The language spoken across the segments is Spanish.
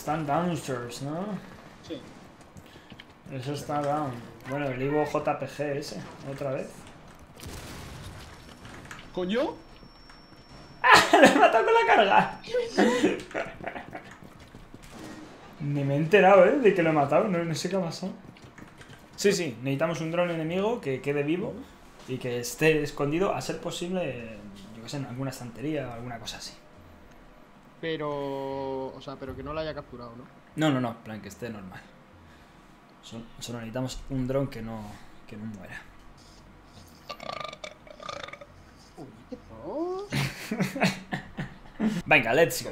Están downstairs, ¿no? Sí. Eso está down. Bueno, el Ivo JPG ese, otra vez. ¿Coño? ¡Le he matado con la carga! Ni me he enterado, ¿eh? De que lo he matado, no, no sé qué ha pasado. Sí, sí, necesitamos un dron enemigo que quede vivo y que esté escondido, a ser posible, yo qué sé, en alguna estantería o alguna cosa así. Pero. O sea, pero que no la haya capturado, ¿no? No, no, no, en plan que esté normal. Solo, solo necesitamos un dron que no, que no muera. Venga, let's go.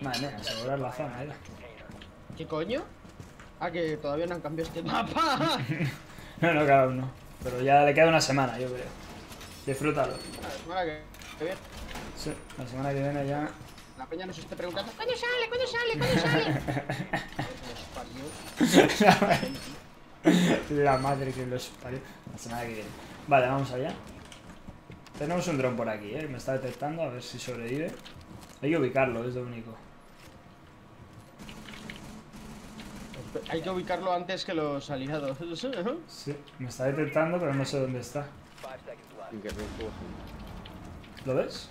Madre mía, asegurar la zona, era. ¿Qué coño? Ah, que todavía no han cambiado este mapa. No, no, cada uno. Pero ya le queda una semana, yo creo. Disfrútalo. La semana que viene. Sí, la semana que viene ya. La peña nos esté preguntando ¿Cuándo sale? ¿Cuándo sale? ¿Cuándo sale? La madre que los parió. La semana que viene. Vale, vamos allá. Tenemos un dron por aquí, eh. Me está detectando, a ver si sobrevive. Hay que ubicarlo, es lo único. Hay que ubicarlo antes que los aliados. Sí, me está detectando, pero no sé dónde está. ¿Lo ves?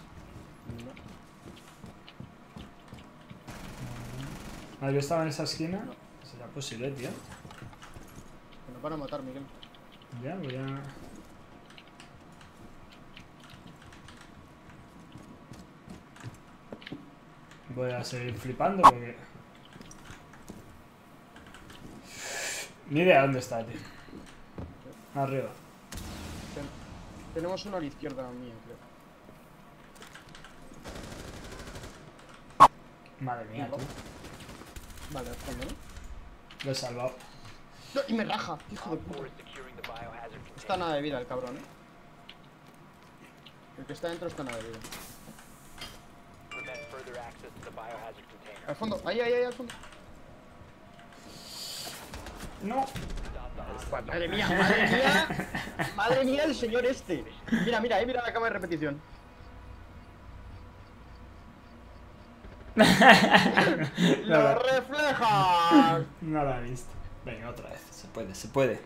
Ah, yo estaba en esa esquina. ¿Será posible, tío? Que nos van a matar, Miguel. Ya, voy a... Voy a seguir flipando porque... Ni idea dónde está, tío. Arriba. Ten- tenemos uno a la izquierda mía, creo. Madre mía, tú. Vale, al fondo, ¿no? Lo he salvado. No, y me raja, hijo de puta. Está nada de vida el cabrón, eh. El que está dentro está nada de vida. Al fondo, ahí, ahí, ahí, al fondo. No. Madre mía, madre mía. Madre mía, el señor este. Mira, mira, eh, mira la cámara de repetición. ¡Lo refleja! No la he visto. Venga, otra vez. Se puede, se puede.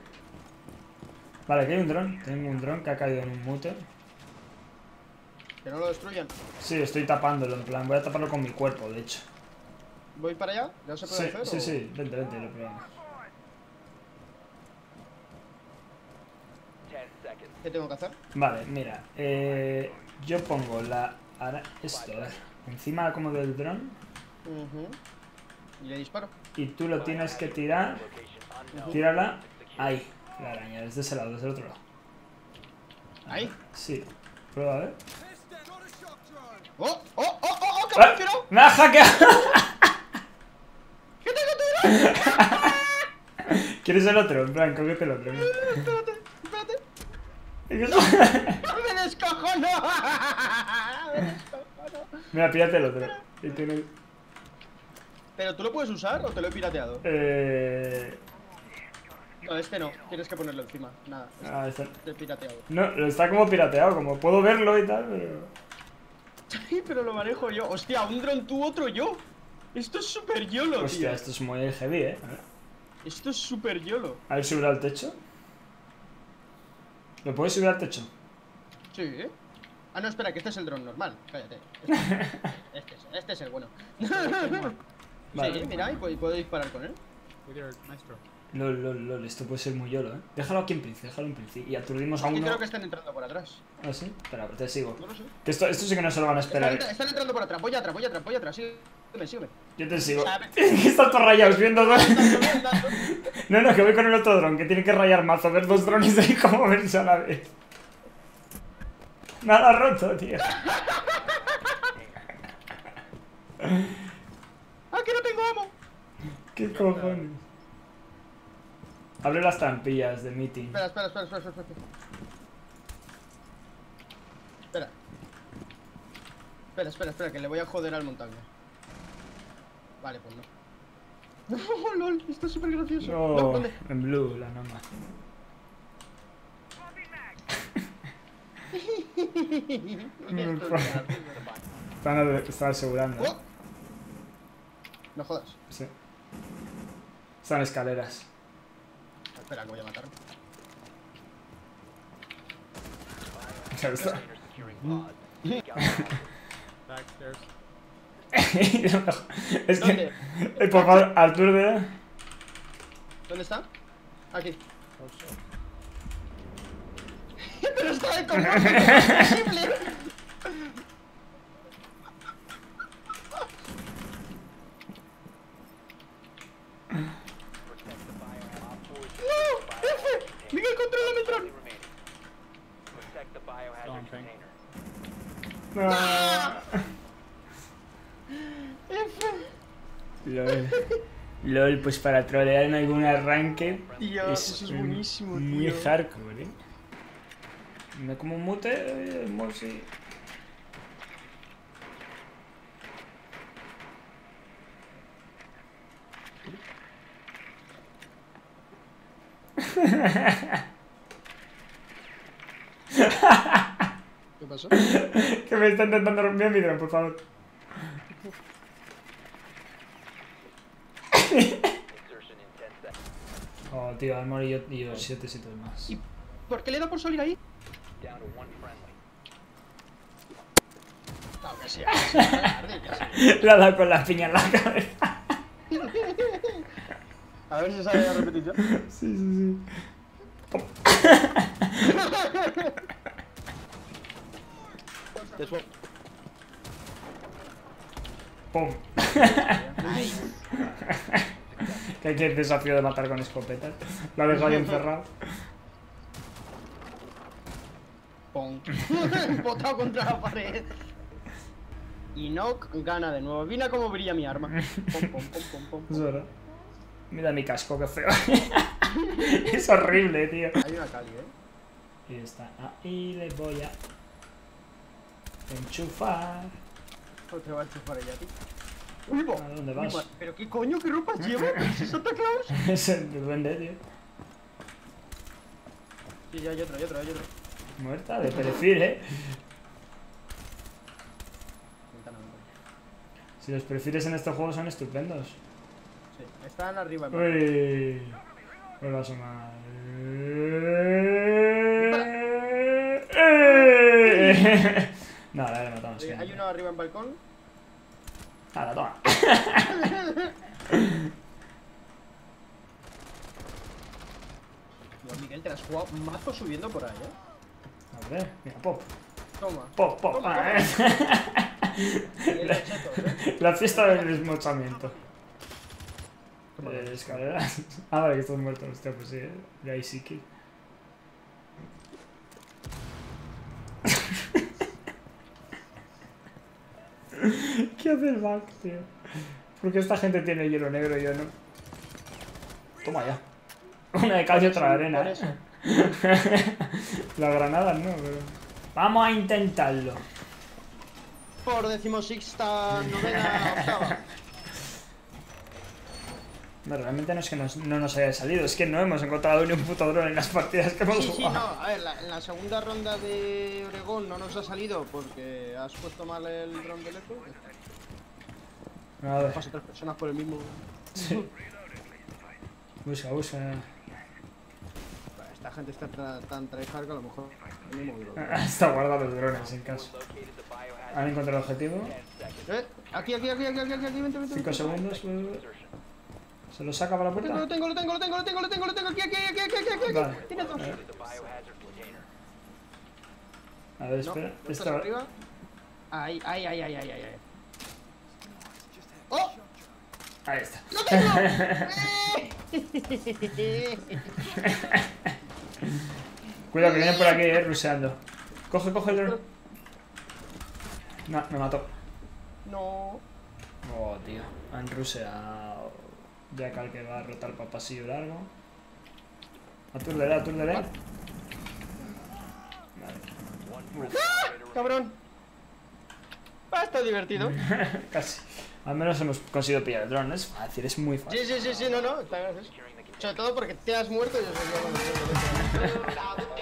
Vale, aquí hay un dron. Tengo un dron que ha caído en un mute. Que no lo destruyan. Sí, estoy tapándolo, en plan, voy a taparlo con mi cuerpo, de hecho. ¿Voy para allá? ¿Ya se puede Sí, hacer? sí, o- sí, vente, vente, lo probamos. ¿Qué tengo que hacer? Vale, mira, eh, yo pongo la... Ara esto, a ver, encima como del dron. Y le disparo. y tú lo tienes que tirar, tírala ahí, la araña, desde ese lado, desde el otro lado. Ahí. Sí, prueba a ver. ¡Oh! ¡Oh! ¡Oh! ¡Oh! ¡Oh! ¡Que ¡Ah! me ha tirado! ¡Me ha hackeado! ¿Qué tengo que tirar? ¿Quieres el otro? En plan, cógete el otro. mira. Espérate, espérate. ¡Me descojono! Mira, píllate el otro. Y. ¿Pero tú lo puedes usar o te lo he pirateado? Eh... No, este no. Tienes que ponerlo encima. Nada, Ah, está... este es pirateado. No, está como pirateado, como puedo verlo y tal, pero... Sí, pero lo manejo yo. Hostia, un dron tú, otro yo. Esto es super YOLO, Hostia, tío. esto es muy heavy, eh. Esto es super YOLO. A ver, subir al techo. ¿Lo puedes subir al techo? Sí, ¿eh? Ah, no, espera, que este es el dron normal. Cállate. Este, este es, este es el bueno. Vale. Sí, mira, y puedo, puedo disparar con él. Lol, lol, lol, esto puede ser muy yolo, eh. Déjalo aquí en Prince, déjalo en Prince. Y aturdimos a uno. creo que están entrando por atrás. Ah, sí. Espera, te sigo. No lo sé. Que esto, esto sí que no se lo van a esperar. están entrando por atrás. Voy atrás, voy atrás, voy atrás. Sígueme, sígueme. Yo te sigo. Están todos rayados viendo dos. No, no, que voy con el otro dron, que tiene que rayar mazo, ver dos drones ahí como verse a la vez. Nada roto, tío. ¡Ah, que no tengo amo! ¿Qué cojones? Abre las trampillas de meeting. Espera, espera, espera, espera, espera. Espera. Espera. Espera, espera, que le voy a joder al montaña. Vale, pues no. No, lol, esto es súper gracioso. No, ¿Dónde? en blue, la norma. Esto es gracioso. Están, están asegurando. ¿eh? ¡Oh! No jodas. Sí. Están escaleras. Espera, que voy a matar. Ya está. Es que. ¿Dónde? Por favor, Artur de. ¿Dónde está? Aquí. Oh shit. Pero está de combate, ¿cómo es posible? protect the biohazard. Op 4 is ¡No! LOL. LOL, pues para trolear en algún arranque. Eso es buenísimo, Muy tío. hardcore, eh. Me como un mute, eh, Morsi. ¿Qué pasó? Que me está intentando romper mi dron, por favor. Insertion in 10 seconds. Oh, tío, Armor y yo, y yo siete sitios más. ¿Y por qué le da por salir ahí? No, que sea. Le ha dado con la piña en la cabeza. A ver si sale la repetición. Sí, sí, sí. This one. ¡Pum! que hay que desafío de matar con escopetas. Lo dejo ahí encerrado. Botado contra la pared. Y Nock gana de nuevo. Mira cómo brilla mi arma. Pom, pom, pom, Es verdad. Mira mi casco, qué feo. es horrible, tío. Hay una Cali, eh. Y está. Ahí le voy a enchufar. ¿Cómo te va a enchufar ella, tío? Uy. ¿A dónde vas? ¿Pero qué coño? ¿Qué ropas lleva? ¿Es Santa Claus? es el duende, tío. Sí, ya hay otro, hay otro, hay otro. Muerta de perfil, eh. Si los perfiles en este juego son estupendos. Sí, están arriba. en Uy. A sonar. No, la. Eh, Hay uno arriba en balcón. Nada, toma. Dios, Miguel, te la has jugado mazo subiendo por ahí, eh. A ver, mira, pop. Toma. Pop, pop. Toma, Ah, eh. Eh. La fiesta del desmochamiento. Eh, escaleras. Ah, vale, que estás muerto. Hostia, pues sí, eh. Y ahí sí que. ¿Qué hace el back, tío? Porque esta gente tiene hielo negro y yo no. Toma ya. Una de cal y otra de arena. Por ¿eh? Las granadas no, pero. Vamos a intentarlo. Por decimosexta, novena, octava. No, realmente no es que nos- no nos haya salido, es que no hemos encontrado ni un puto dron en las partidas que hemos Sí, sí, jugado. no. A ver, la- en la segunda ronda de Oregón no nos ha salido porque has puesto mal el dron del eco. A ver, Pasa tres personas por el mismo. sí. Busca, busca. Esta gente está tra- tan tryhard que a lo mejor. Está guardado los drones en caso. Han encontrado el objetivo. 10 seconds. ¿Eh? Aquí, aquí, aquí, aquí, aquí, aquí, aquí, vente, vente. 5 vente. segundos. ¿Se lo saca para la Lo tengo, lo puerta? tengo, lo tengo, lo tengo, lo tengo, lo tengo, lo tengo, aquí, aquí, aquí, aquí, aquí, aquí, Vale. Tiene dos. Eh. A ver, espera. ¿no Esta... arriba? Ay, ay, ay, ay, ay, ay. ¡Oh! Ahí está. ¡Lo tengo! Cuidado que viene por aquí, eh, ruseando. Coge, coge el dron. No, me mató. no. Oh, tío. Han ruseado. Ya cal que va a rotar para pasillo largo. Atúrdele, atúrdele. Vale. One friendly operator Cabrón. Ah, está divertido. Casi. Al menos hemos conseguido pillar el dron. Es fácil, es muy Sí, fácil. sí, sí, sí, no, no. Está gracioso. Sobre todo porque te has muerto y yo soy yo.